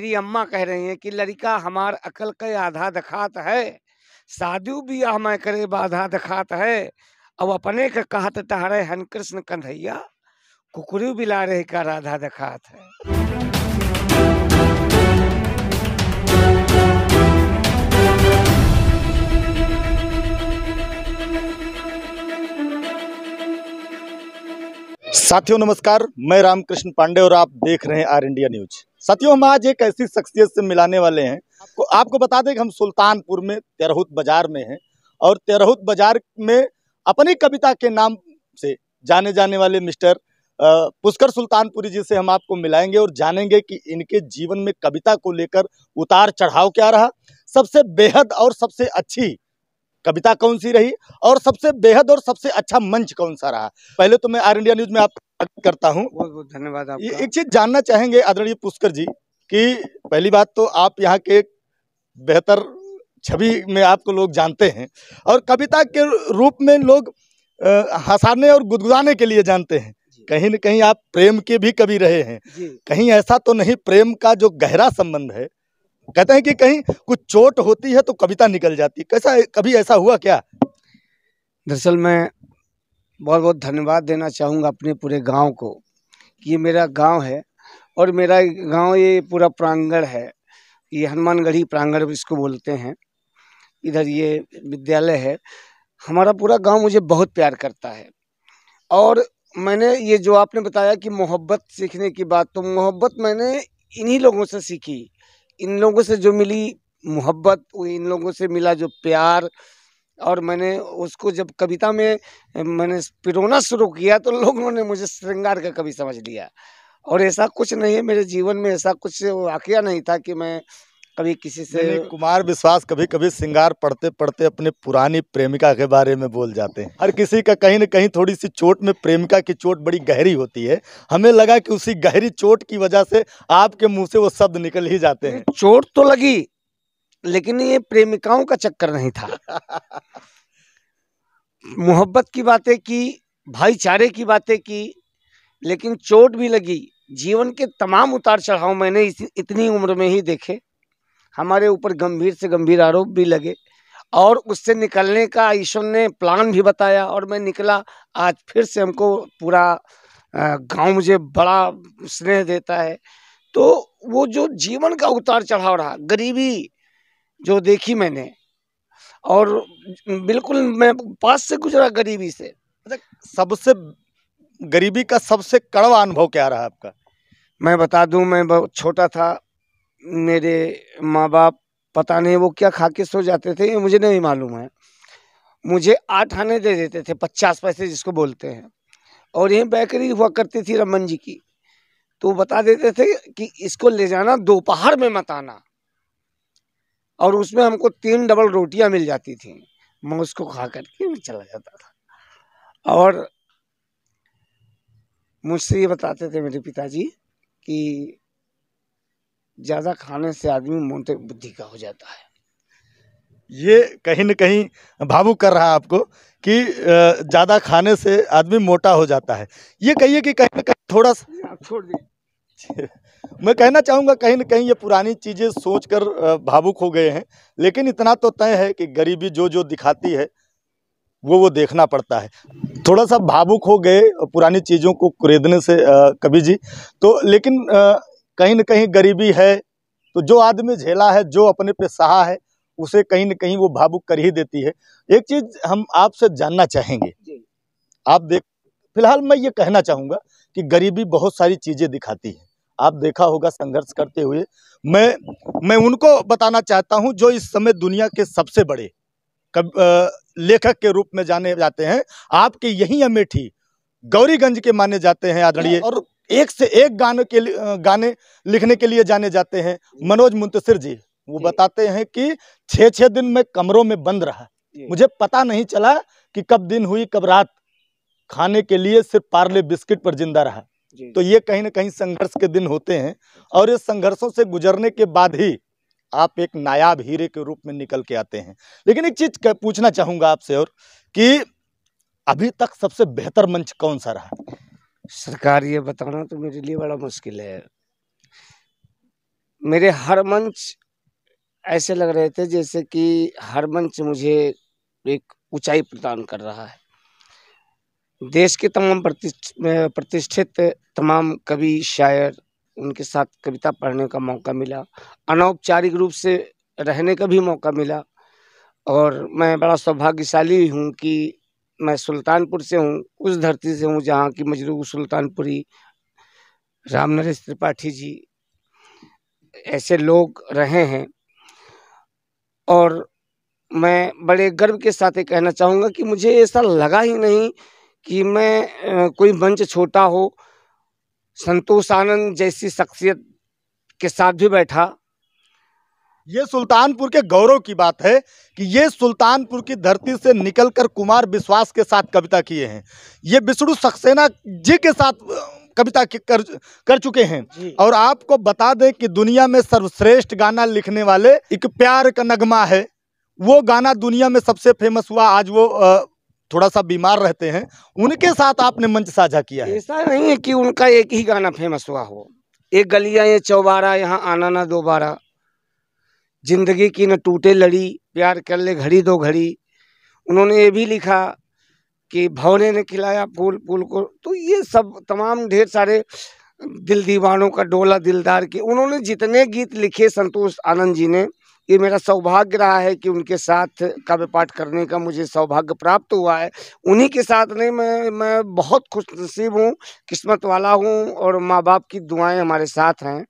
मेरी अम्मा कह रही हैं कि, लड़का, हमार अकल के आधा दखात है। शादी बियाह में करे बाधा दखात है। अब अपने के कहत तहरे हन कृष्ण कन्हैया, कुकरू बिला रहे का राधा दखात है। साथियों, नमस्कार। मैं रामकृष्ण पांडे और आप देख रहे हैं आर इंडिया न्यूज़। साथियों, हम आज एक ऐसी शख्सियत से मिलाने वाले हैं। आपको आपको बता दें कि हम सुल्तानपुर में तेरहुत बाज़ार में हैं और तेरहुत बाज़ार में अपनी कविता के नाम से जाने जाने वाले मिस्टर पुष्कर सुल्तानपुरी जी से हम आपको मिलाएँगे और जानेंगे कि इनके जीवन में कविता को लेकर उतार चढ़ाव क्या रहा। सबसे बेहद और सबसे अच्छी कविता कौन सी रही और सबसे बेहद और सबसे अच्छा मंच कौन सा रहा? पहले तो मैं आर इंडिया न्यूज़ में स्वागत करता हूँ। बहुत बहुत धन्यवाद आपका। एक चीज़ जानना चाहेंगे आदरणीय पुष्कर जी कि पहली बात तो आप यहाँ के बेहतर छवि में आपको लोग जानते हैं और कविता के रूप में लोग हंसाने और गुदगुदाने के लिए जानते हैं। कहीं न कहीं आप प्रेम के भी कवि रहे हैं। कहीं ऐसा तो नहीं प्रेम का जो गहरा संबंध है। कहते हैं कि कहीं कुछ चोट होती है तो कविता निकल जाती है। कैसा कभी ऐसा हुआ क्या? दरअसल मैं बहुत बहुत धन्यवाद देना चाहूँगा अपने पूरे गाँव को कि ये मेरा गाँव है और मेरा गाँव ये पूरा प्रांगण है। ये हनुमानगढ़ी प्रांगण इसको बोलते हैं। इधर ये विद्यालय है। हमारा पूरा गाँव मुझे बहुत प्यार करता है। और मैंने ये जो आपने बताया कि मोहब्बत सीखने की बात तो मोहब्बत मैंने इन्हीं लोगों से सीखी। इन लोगों से जो मिली मोहब्बत इन लोगों से मिला जो प्यार और मैंने उसको जब कविता में मैंने पिरोना शुरू किया तो लोगों ने मुझे श्रृंगार का कवि समझ लिया। और ऐसा कुछ नहीं है मेरे जीवन में ऐसा कुछ वाकया नहीं था कि मैं कभी किसी से कुमार विश्वास कभी कभी श्रृंगार पढ़ते पढ़ते अपने पुरानी प्रेमिका के बारे में बोल जाते हैं। हर किसी का कहीं न कहीं थोड़ी सी चोट में प्रेमिका की चोट बड़ी गहरी होती है। हमें लगा कि उसी गहरी चोट की वजह से आपके मुँह से वो शब्द निकल ही जाते हैं। चोट तो लगी लेकिन ये प्रेमिकाओं का चक्कर नहीं था। मोहब्बत की बातें की, भाईचारे की बातें की, लेकिन चोट भी लगी। जीवन के तमाम उतार चढ़ाव मैंने इतनी उम्र में ही देखे। हमारे ऊपर गंभीर से गंभीर आरोप भी लगे और उससे निकलने का ईश्वर ने प्लान भी बताया और मैं निकला। आज फिर से हमको पूरा गाँव मुझे बड़ा स्नेह देता है। तो वो जो जीवन का उतार चढ़ाव रहा, गरीबी जो देखी मैंने। और बिल्कुल मैं पास से गुजरा गरीबी से। सबसे, गरीबी का सबसे कड़वा अनुभव क्या रहा आपका? मैं बता दूँ, मैं बहुत छोटा था। मेरे माँ बाप पता नहीं वो क्या खा के सो जाते थे, ये मुझे नहीं मालूम है। मुझे आठ आने दे देते थे, पचास पैसे जिसको बोलते हैं। और यहीं बेकरी हुआ करती थी रमन जी की। तो बता देते थे कि इसको ले जाना, दोपहर में मत आना। और उसमें हमको तीन डबल रोटियाँ मिल जाती थी। मैं उसको खा करके मैं चला जाता था। और मुझसे ये बताते थे मेरे पिताजी कि ज़्यादा खाने से आदमी मोटे बुद्धि का हो जाता है। ये कहीं न कहीं भावुक कर रहा है आपको कि ज़्यादा खाने से आदमी मोटा हो जाता है। ये कहिए कि कहीं ना कहीं थोड़ा सा आप छोड़ दीजिए। मैं कहना चाहूँगा कहीं न कहीं ये पुरानी चीज़ें सोचकर भावुक हो गए हैं लेकिन इतना तो तय है कि गरीबी जो जो दिखाती है वो वो देखना पड़ता है। थोड़ा सा भावुक हो गए पुरानी चीज़ों को खरीदने से कभी जी तो लेकिन कहीं न कहीं गरीबी है तो जो आदमी झेला है जो अपने पे सहा है उसे कहीं न कहीं वो भावुक कर ही देती है। एक चीज़ हम आपसे जानना चाहेंगे। आप देख फ़िलहाल मैं ये कहना चाहूँगा कि गरीबी बहुत सारी चीज़ें दिखाती है। आप देखा होगा संघर्ष करते हुए मैं मैं उनको बताना चाहता हूँ जो इस समय दुनिया के सबसे बड़े कब अ, लेखक के रूप में जाने जाते हैं आपके यही अमेठी गौरीगंज के माने जाते हैं आदरणीय। और एक से एक गाने के गाने लिखने के लिए जाने जाते हैं। मनोज मुंतसिर जी वो बताते हैं कि छः छः दिन में कमरों में बंद रहा। मुझे पता नहीं चला कि कब दिन हुई कब रात। खाने के लिए सिर्फ़ पार्ले बिस्किट पर ज़िंदा रहा। तो ये कहीं ना कहीं संघर्ष के दिन होते हैं और इस संघर्षों से गुजरने के बाद ही आप एक नायाब हीरे के रूप में निकल के आते हैं। लेकिन एक चीज़ पूछना चाहूँगा आपसे और कि अभी तक सबसे बेहतर मंच कौन सा रहा? सरकार ये बताना तो मेरे लिए बड़ा मुश्किल है। मेरे हर मंच ऐसे लग रहे थे जैसे कि हर मंच मुझे एक ऊंचाई प्रदान कर रहा है। देश के तमाम प्रतिष्ठ- प्रतिष्ठित तमाम कवि, शायर, उनके साथ कविता पढ़ने का मौका मिला। अनौपचारिक रूप से रहने का भी मौका मिला। और मैं बड़ा सौभाग्यशाली हूँ कि मैं सुल्तानपुर से हूँ, उस धरती से हूँ जहाँ की मजरू सुल्तानपुरी राम नरेश त्रिपाठी जी ऐसे लोग रहे हैं। और मैं बड़े गर्व के साथ ये कहना चाहूँगा कि मुझे ऐसा लगा ही नहीं कि मैं कोई मंच छोटा हो संतोष आनंद जैसी शख्सियत के साथ भी बैठा। ये सुल्तानपुर के गौरव की बात है कि ये सुल्तानपुर की धरती से निकलकर कुमार विश्वास के साथ कविता किए हैं। ये विष्णु सक्सेना जी के साथ कविता कर कर चुके हैं। और आपको बता दें कि दुनिया में सर्वश्रेष्ठ गाना लिखने वाले एक प्यार का नगमा है। वो गाना दुनिया में सबसे फ़ेमस हुआ आज वो थोड़ा सा बीमार रहते हैं, उनके साथ आपने मंच साझा किया है। ऐसा नहीं है कि उनका एक ही गाना फ़ेमस हुआ हो। एक गलियाँ ये चौबारा, यहाँ आना ना दोबारा। ज़िंदगी की न टूटे लड़ी, प्यार कर ले घड़ी दो घड़ी। उन्होंने ये भी लिखा कि भवने ने खिलाया फूल फूल को। तो ये सब तमाम ढेर सारे दिल दीवानों का डोला दिलदार के, उन्होंने जितने गीत लिखे संतोष आनंद जी ने ये मेरा सौभाग्य रहा है कि उनके साथ काव्य पाठ करने का मुझे सौभाग्य प्राप्त हुआ है। उन्हीं के साथ नहीं मैं मैं बहुत खुश नसीब हूँ किस्मत वाला हूँ और माँ बाप की दुआएँ हमारे साथ हैं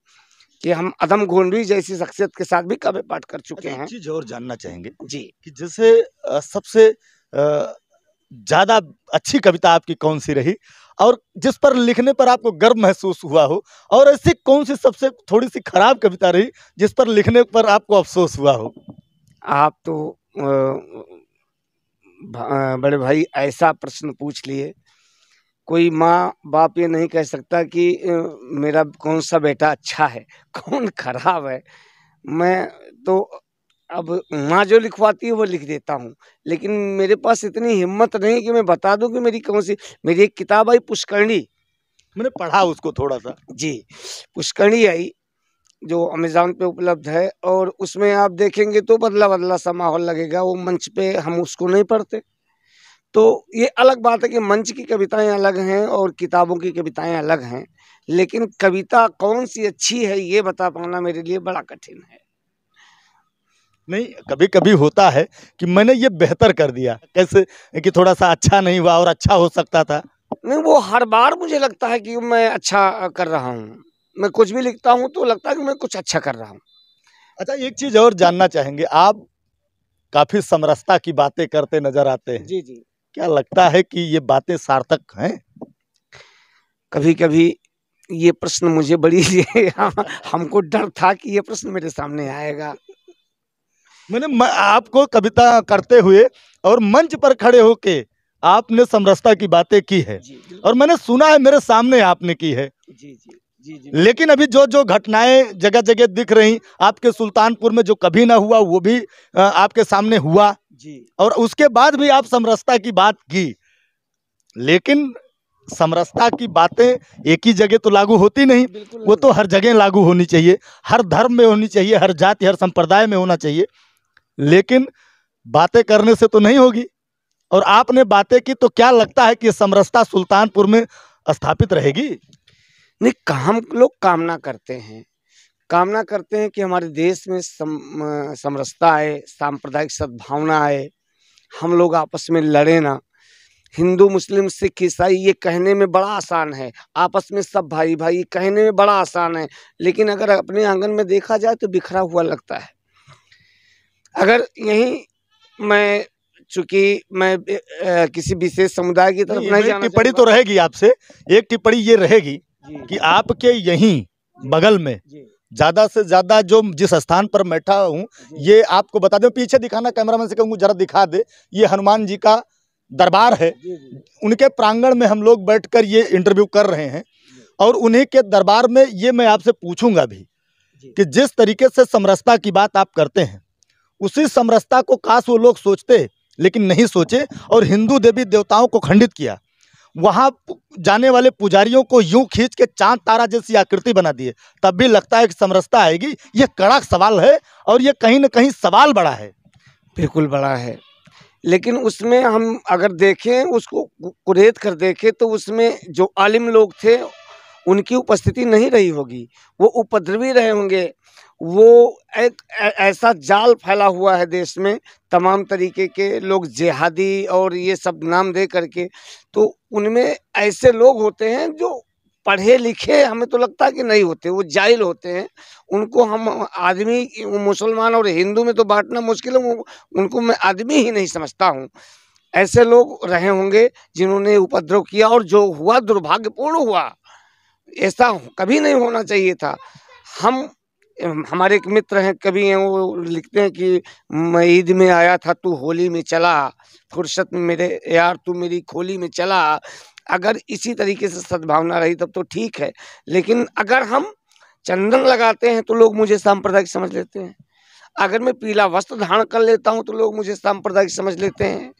कि हम अदम गोंडवी जैसी शख्सियत के साथ भी काव्य पाठ कर चुके अच्छा, हैं। चीज़ और जानना चाहेंगे जी। कि जैसे सबसे ज़्यादा अच्छी कविता आपकी कौन सी रही? और जिस पर लिखने पर आपको गर्व महसूस हुआ हो, और ऐसी कौन सी सबसे थोड़ी सी खराब कविता रही जिस पर लिखने पर आपको अफसोस हुआ हो? आप तो बड़े भाई ऐसा प्रश्न पूछ लिए। कोई माँ बाप ये नहीं कह सकता कि मेरा कौन सा बेटा अच्छा है, कौन खराब है। मैं तो अब माँ जो लिखवाती है वो लिख देता हूँ। लेकिन मेरे पास इतनी हिम्मत नहीं कि मैं बता दूँ कि मेरी कौन सी मेरी एक किताब आई पुष्करणी। मैंने पढ़ा उसको थोड़ा सा जी पुष्करणी आई जो अमेज़न पे उपलब्ध है और उसमें आप देखेंगे तो बदला बदला सा माहौल लगेगा वो मंच पे हम उसको नहीं पढ़ते। तो ये अलग बात है कि मंच की कविताएँ अलग हैं और किताबों की कविताएँ अलग हैं लेकिन कविता कौन सी अच्छी है ये बता पाना मेरे लिए बड़ा कठिन है। नहीं कभी कभी होता है कि मैंने ये बेहतर कर दिया। कैसे कि थोड़ा सा अच्छा नहीं हुआ और अच्छा हो सकता था? नहीं वो हर बार मुझे लगता है कि मैं अच्छा कर रहा हूँ। मैं कुछ भी लिखता हूँ तो लगता है कि मैं कुछ अच्छा कर रहा हूँ। अच्छा एक चीज़ और जानना चाहेंगे। आप काफ़ी समरसता की बातें करते नज़र आते हैं। जी जी। क्या लगता है कि ये बातें सार्थक हैं? कभी कभी ये प्रश्न मुझे बड़ी हमको डर था कि ये प्रश्न मेरे सामने आएगा। मैंने म- आपको कविता करते हुए और मंच पर खड़े होके आपने समरसता की बातें की है। और मैंने सुना है मेरे सामने आपने की है। जी जी जी जी लेकिन अभी जो जो घटनाएँ जगह जगह दिख रही आपके सुल्तानपुर में जो कभी ना हुआ वो भी आपके सामने हुआ। जी। और उसके बाद भी आप समरसता की बात की। लेकिन समरसता की बातें एक ही जगह तो लागू होती नहीं। वो तो हर जगह लागू होनी चाहिए। हर धर्म में होनी चाहिए हर जाति हर संप्रदाय में होना चाहिए। लेकिन बातें करने से तो नहीं होगी। और आपने बातें की तो क्या लगता है कि समरसता सुल्तानपुर में स्थापित रहेगी? नहीं हम लोग कामना करते हैं। कामना करते हैं कि हमारे देश में सम, समरसता आए सांप्रदायिक सद्भावना आए हम लोग आपस में लड़े ना। हिंदू मुस्लिम सिख ईसाई ये कहने में बड़ा आसान है। आपस में सब भाई भाई कहने में बड़ा आसान है। लेकिन अगर अपने आँगन में देखा जाए तो बिखरा हुआ लगता है। अगर यही मैं चूँकि मैं किसी विशेष समुदाय की तरफ़ नहीं, टिप्पणी तो रहेगी आपसे एक टिप्पणी ये रहेगी कि आपके यहीं बगल में ज़्यादा से ज़्यादा जो जिस स्थान पर बैठा हूँ ये आपको बता दें पीछे दिखाना कैमरामैन से कहूँगा जरा दिखा दे ये हनुमान जी का दरबार है। जी, जी, उनके प्रांगण में हम लोग बैठकर ये इंटरव्यू कर रहे हैं और उन्हीं के दरबार में ये मैं आपसे पूछूँगा भी कि जिस तरीके से समरसता की बात आप करते हैं उसी समरसता को काश वो लोग सोचते, लेकिन नहीं सोचे और हिंदू देवी देवताओं को खंडित किया। वहाँ जाने वाले पुजारियों को यूँ खींच के चाँद तारा जैसी आकृति बना दिए। तब भी लगता है कि समरसता आएगी। ये कड़ा सवाल है और ये कहीं ना कहीं सवाल बड़ा है। बिल्कुल बड़ा है। लेकिन उसमें हम अगर देखें, उसको कुरेद कर देखें तो उसमें जो आलिम लोग थे, उनकी उपस्थिति नहीं रही होगी। वो उपद्रवी रहे होंगे। वो एक ऐसा जाल फैला हुआ है देश में, तमाम तरीके के लोग जिहादी और ये सब नाम दे करके तो उनमें ऐसे लोग होते हैं जो पढ़े लिखे हमें तो लगता है कि नहीं होते, वो जाहिल होते हैं। उनको हम आदमी, मुसलमान और हिंदू में तो बांटना मुश्किल है, उनको मैं आदमी ही नहीं समझता हूँ। ऐसे लोग रहे होंगे जिन्होंने उपद्रव किया और जो हुआ दुर्भाग्यपूर्ण हुआ, ऐसा कभी नहीं होना चाहिए था। हम हमारे एक मित्र हैं, कवि हैं, वो लिखते हैं कि मैं ईद में आया था तू, होली में चला। फुर्सत में मेरे, यार तू मेरी खोली में चला। अगर इसी तरीके से सद्भावना रही, तब तो ठीक है। लेकिन अगर हम चंदन लगाते हैं तो लोग मुझे सांप्रदायिक समझ लेते हैं। अगर मैं पीला वस्त्र धारण कर लेता हूँ तो लोग मुझे सांप्रदायिक समझ लेते हैं।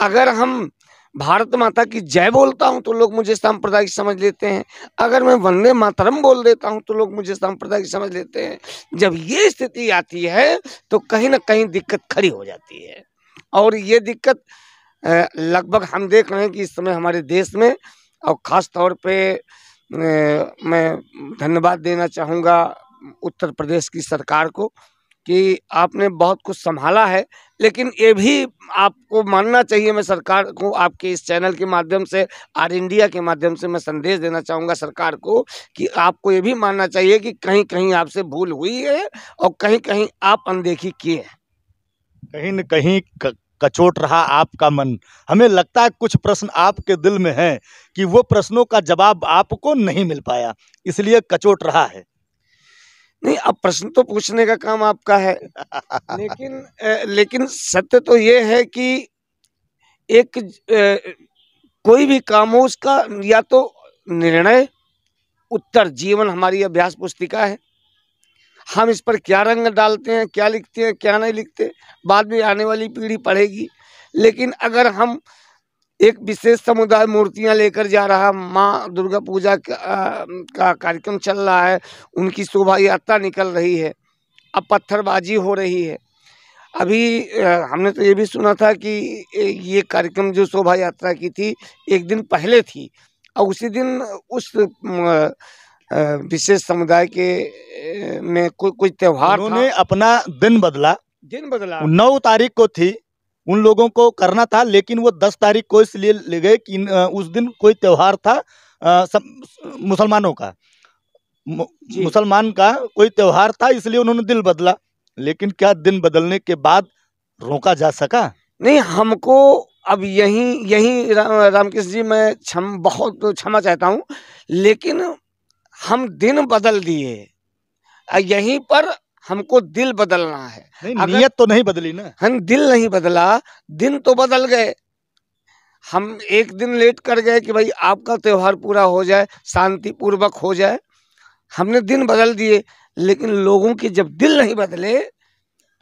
अगर हम भारत माता की जय बोलता हूँ तो लोग मुझे सांप्रदायिक समझ लेते हैं। अगर मैं वंदे मातरम बोल देता हूँ तो लोग मुझे सांप्रदायिक समझ लेते हैं। जब ये स्थिति आती है तो कहीं ना कहीं दिक्कत खड़ी हो जाती है। और ये दिक्कत लगभग हम देख रहे हैं कि इस समय हमारे देश में, और ख़ास तौर पे मैं धन्यवाद देना चाहूँगा उत्तर प्रदेश की सरकार को। कि आपने बहुत कुछ संभाला है, लेकिन ये भी आपको मानना चाहिए, मैं सरकार को आपके इस चैनल के माध्यम से, आर इंडिया के माध्यम से मैं संदेश देना चाहूँगा सरकार को कि आपको ये भी मानना चाहिए कि कहीं कहीं आपसे भूल हुई है और कहीं कहीं आप अनदेखी किए हैं। कहीं न कहीं कचोट रहा आपका मन। हमें लगता है कुछ प्रश्न आपके दिल में हैं कि वो प्रश्नों का जवाब आपको नहीं मिल पाया, इसलिए कचोट रहा है। नहीं, अब प्रश्न तो पूछने का काम आपका है। लेकिन लेकिन सत्य तो ये है कि एक कोई भी काम हो, उसका या तो निर्णय, उत्तर, जीवन हमारी अभ्यास पुस्तिका है। हम इस पर क्या रंग डालते हैं, क्या लिखते हैं, क्या नहीं लिखते, बाद में आने वाली पीढ़ी पढ़ेगी। लेकिन अगर हम एक विशेष समुदाय मूर्तियाँ लेकर जा रहा माँ दुर्गा पूजा का कार्यक्रम चल रहा है। उनकी शोभा यात्रा निकल रही है। अब पत्थरबाजी हो रही है। अभी हमने तो ये भी सुना था कि ये कार्यक्रम जो शोभा यात्रा की थी एक दिन पहले थी। और उसी दिन उस विशेष समुदाय के में कोई कोई त्योहार उन्होंने अपना दिन बदला। दिन बदला। नौ तारीख को थी। उन लोगों को करना था लेकिन वो दस तारीख को इसलिए ले गए कि उस दिन कोई त्यौहार था मुसलमानों का। मुसलमान का कोई त्यौहार था इसलिए उन्होंने दिल बदला। लेकिन क्या दिन बदलने के बाद रोका जा सका? नहीं हमको अब यही यही रामकृष्ण जी मैं क्षम बहुत क्षमा चाहता हूँ लेकिन हम दिन बदल दिए। यहीं पर हमको दिल बदलना है। नहीं, नियत तो नहीं बदली ना। हम दिल नहीं बदला दिन तो बदल गए। हम एक दिन लेट कर गए कि भाई आपका त्यौहार पूरा हो जाए शांति पूर्वक हो जाए। हमने दिन बदल दिए लेकिन लोगों के जब दिल नहीं बदले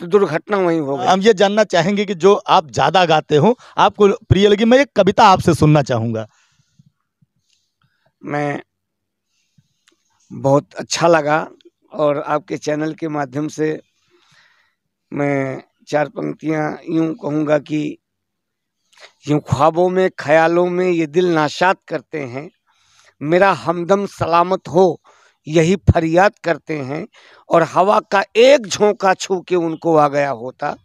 तो दुर्घटना वही हो हम ये जानना चाहेंगे कि जो आप ज़्यादा गाते हो आपको प्रिय लगी मैं एक कविता आपसे सुनना चाहूँगा। मैं बहुत अच्छा लगा और आपके चैनल के माध्यम से मैं चार पंक्तियाँ यूँ कहूँगा कि यूँ ख्वाबों में, ख्यालों में ये दिल नाशात करते हैं। मेरा हमदम सलामत हो, यही फरियाद करते हैं। और हवा का एक झोंका छू के उनको आ गया होता।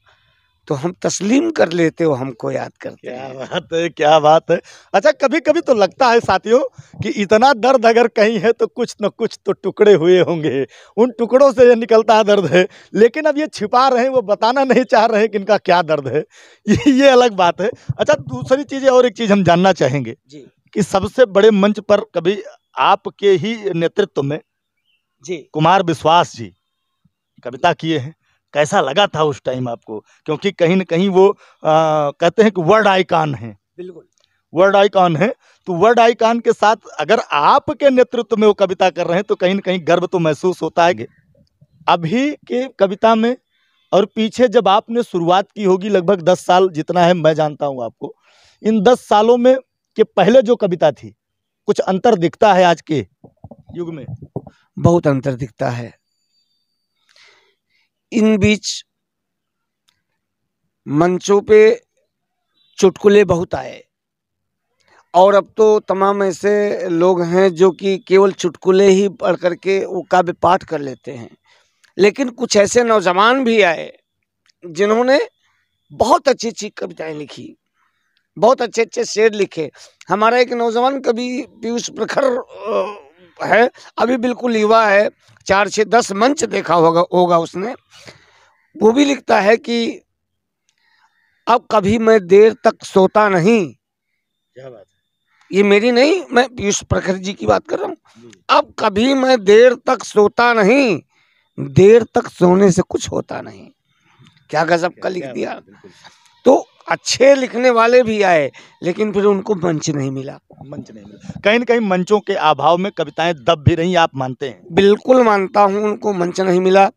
तो हम तस्लीम कर लेते हो हमको याद करते क्या बात है क्या बात है। अच्छा कभी कभी तो लगता है साथियों कि इतना दर्द अगर कहीं है तो कुछ न कुछ तो टुकड़े हुए होंगे। उन टुकड़ों से ये निकलता है दर्द है। लेकिन अब ये छिपा रहे हैं वो बताना नहीं चाह रहे हैं कि इनका क्या दर्द है। ये ये अलग बात है। अच्छा दूसरी चीज़ और एक चीज़ हम जानना चाहेंगे जी। कि सबसे बड़े मंच पर कभी आपके ही नेतृत्व में जी। कुमार विश्वास जी कविता किए हैं? कैसा लगा था उस टाइम आपको? क्योंकि कहीं ना कहीं वो आ, कहते हैं कि वर्ड आइकान है। बिल्कुल। वर्ड आइकान है तो वर्ड आइकान के साथ अगर आपके नेतृत्व में वो कविता कर रहे हैं तो कहीं ना कहीं गर्व तो महसूस होता है अभी के कविता में और पीछे जब आपने शुरुआत की होगी लगभग दस साल जितना है मैं जानता हूँ आपको इन दस सालों में के पहले जो कविता थी कुछ अंतर दिखता है आज के युग में? बहुत अंतर दिखता है। इन बीच मंचों पे चुटकुले बहुत आए। और अब तो तमाम ऐसे लोग हैं जो कि केवल चुटकुले ही पढ़ करके वो काव्य पाठ कर लेते हैं। लेकिन कुछ ऐसे नौजवान भी आए जिन्होंने बहुत अच्छी अच्छी कविताएँ लिखी, बहुत अच्छे अच्छे शेर लिखे। हमारा एक नौजवान कवि पीयूष प्रखर है। अभी बिल्कुल युवा है। चार छः दस मंच देखा होगा होगा उसने। वो भी लिखता है कि अब कभी मैं देर तक सोता नहीं। क्या बात है। ये मेरी नहीं मैं पीयूष प्रखर जी की बात कर रहा हूँ। अब कभी मैं देर तक सोता नहीं। देर तक सोने से कुछ होता नहीं। क्या गजब का लिख दिया। तो अच्छे लिखने वाले भी आए लेकिन फिर उनको मंच नहीं मिला। मंच नहीं मिला। कहीं न कहीं मंचों के अभाव में कविताएँ दब भी रही, आप मानते हैं? बिल्कुल मानता हूँ, उनको मंच नहीं मिला।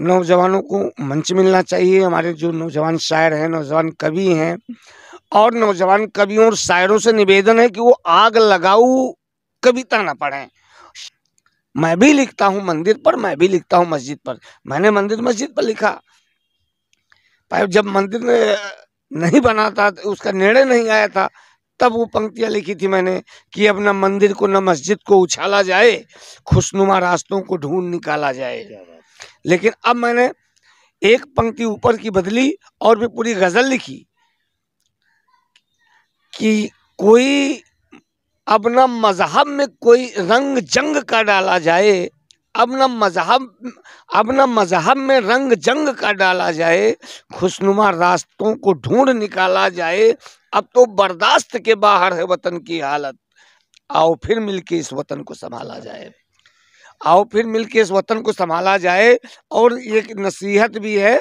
नौजवानों को मंच मिलना चाहिए। हमारे जो नौजवान शायर हैं, नौजवान कवि हैं, और नौजवान कवियों और शायरों से निवेदन है कि वो आग लगाऊ, कविता ना पढ़ें। मैं भी लिखता हूँ मंदिर पर, मैं भी लिखता हूँ मस्जिद पर। मैंने मंदिर मस्जिद पर लिखा। जब मंदिर नहीं बना था तो उसका निर्णय नहीं आया था। तब वो पंक्तियाँ लिखी थी मैंने कि अब न मंदिर को न मस्जिद को उछाला जाए खुशनुमा रास्तों को ढूंढ निकाला जाए। लेकिन अब मैंने एक पंक्ति ऊपर की बदली और भी पूरी गज़ल लिखी कि कोई अब न मज़हब में कोई रंग जंग का डाला जाए अब न मज़हब अब न मज़हब में रंग जंग का डाला जाए खुशनुमा रास्तों को ढूंढ निकाला जाए अब तो बर्दाश्त के बाहर है वतन की हालत। आओ फिर मिलके इस वतन को संभाला जाए। आओ फिर मिलके इस वतन को संभाला जाए और एक नसीहत भी है।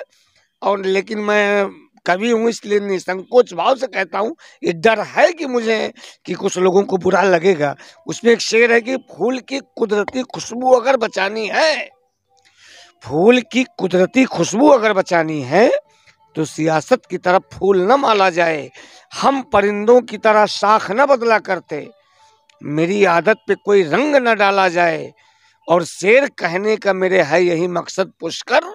और लेकिन मैं कवि हूँ, इसलिए निसंकोच भाव से कहता हूँ, ये डर है कि मुझे कि कुछ लोगों को बुरा लगेगा। उसमें एक शेर है कि फूल की कुदरती खुशबू अगर बचानी है, फूल की कुदरती खुशबू अगर बचानी है तो सियासत की तरफ़ फूल न माला जाए। हम परिंदों की तरह शाख न बदला करते। मेरी आदत पे कोई रंग न डाला जाए और शेर कहने का मेरे है यही मकसद पुष्कर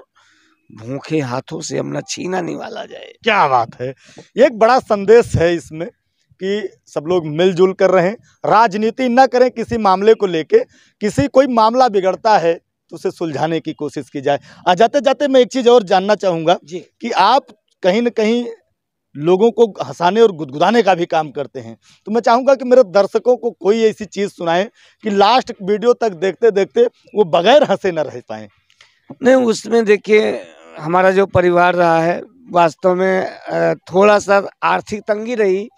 भूखे हाथों से हम न छीना नहीं वाला जाए। क्या बात है। एक बड़ा संदेश है इसमें कि सब लोग मिलजुल कर रहे हैं राजनीति न करें किसी मामले को लेके किसी कोई मामला बिगड़ता है तो उसे सुलझाने की कोशिश की जाए। आ जाते जाते मैं एक चीज़ और जानना चाहूँगा जी। कि आप कहीं न कहीं लोगों को हंसाने और गुदगुदाने का भी काम करते हैं। तो मैं चाहूँगा कि मेरे दर्शकों को कोई ऐसी चीज़ सुनाएँ कि लास्ट वीडियो तक देखते देखते वो बगैर हंसे न रह पाएँ। नहीं, उसमें देखिए, हमारा जो परिवार रहा है, वास्तव में थोड़ा सा आर्थिक तंगी रही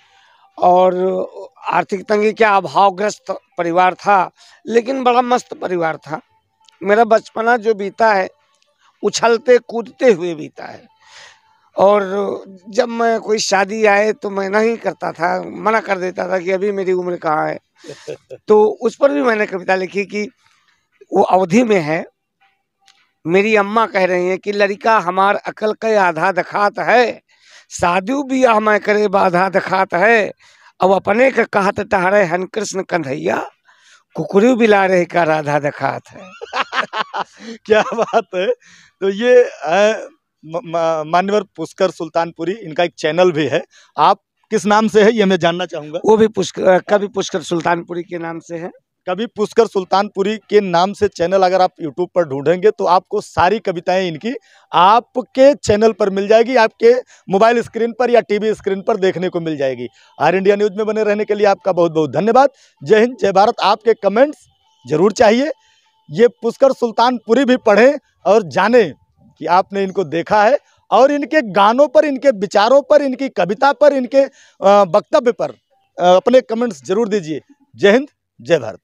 और आर्थिक तंगी क्या अभावग्रस्त परिवार था, लेकिन बड़ा मस्त परिवार था। मेरा बचपना जो बीता है उछलते कूदते हुए बीता है। और जब मैं कोई शादी आए तो मैं नहीं करता था मना कर देता था कि अभी मेरी उम्र कहाँ है। तो उस पर भी मैंने कविता लिखी कि वो अवधि में है मेरी अम्मा कह रही हैं कि लड़का हमार अकल के आधा दखात है शादी बियाह मैं करे बाधा दखात है अब अपने के कहत टहरे हन कृष्ण कंधैया कुकरू बिला रहे का राधा दखात है। क्या बात है। तो ये म- मान्यवर पुष्कर सुल्तानपुरी इनका एक चैनल भी है। आप किस नाम से है ये मैं जानना चाहूँगा। वो भी पुष्कर कभी पुष्कर सुल्तानपुरी के नाम से है। कभी पुष्कर सुल्तानपुरी के नाम से चैनल अगर आप यूट्यूब पर ढूंढेंगे तो आपको सारी कविताएँ इनकी आपके चैनल पर मिल जाएगी आपके मोबाइल स्क्रीन पर या टीवी स्क्रीन पर देखने को मिल जाएगी। आर इंडिया न्यूज़ में बने रहने के लिए आपका बहुत बहुत धन्यवाद। जय हिंद जय भारत। आपके कमेंट्स ज़रूर चाहिए। ये पुष्कर सुल्तानपुरी भी पढ़ें और जानें। कि आपने इनको देखा है और इनके गानों पर, इनके विचारों पर, इनकी कविता पर, इनके वक्तव्य पर अपने कमेंट्स ज़रूर दीजिए। जय हिंद, जय भारत।